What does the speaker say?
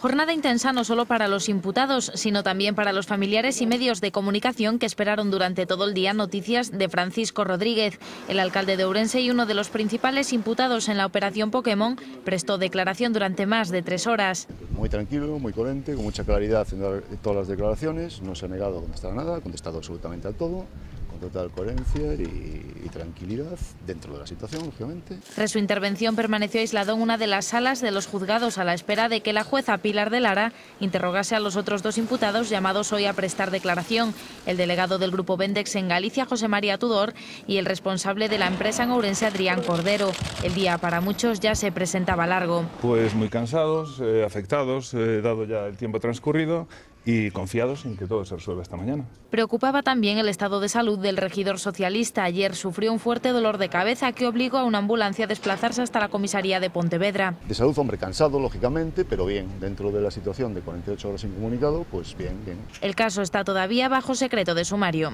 Jornada intensa no solo para los imputados, sino también para los familiares y medios de comunicación que esperaron durante todo el día noticias de Francisco Rodríguez. El alcalde de Ourense y uno de los principales imputados en la operación Pokémon prestó declaración durante más de tres horas. Muy tranquilo, muy coherente, con mucha claridad en todas las declaraciones, no se ha negado a contestar nada, ha contestado absolutamente a todo total coherencia y, tranquilidad dentro de la situación, lógicamente. Tras su intervención permaneció aislado en una de las salas de los juzgados a la espera de que la jueza Pilar de Lara interrogase a los otros dos imputados llamados hoy a prestar declaración, el delegado del Grupo Vendex en Galicia, José María Tudor, y el responsable de la empresa en Ourense, Adrián Cordero. El día para muchos ya se presentaba largo. Pues muy cansados, eh, afectados, eh, dado ya el tiempo transcurrido y confiados en que todo se resuelva esta mañana. Preocupaba también el estado de salud del regidor socialista. Ayer sufrió un fuerte dolor de cabeza que obligó a una ambulancia a desplazarse hasta la comisaría de Pontevedra. De salud, hombre, cansado, lógicamente, pero bien, dentro de la situación de 48 horas incomunicado, pues bien, bien. El caso está todavía bajo secreto de sumario.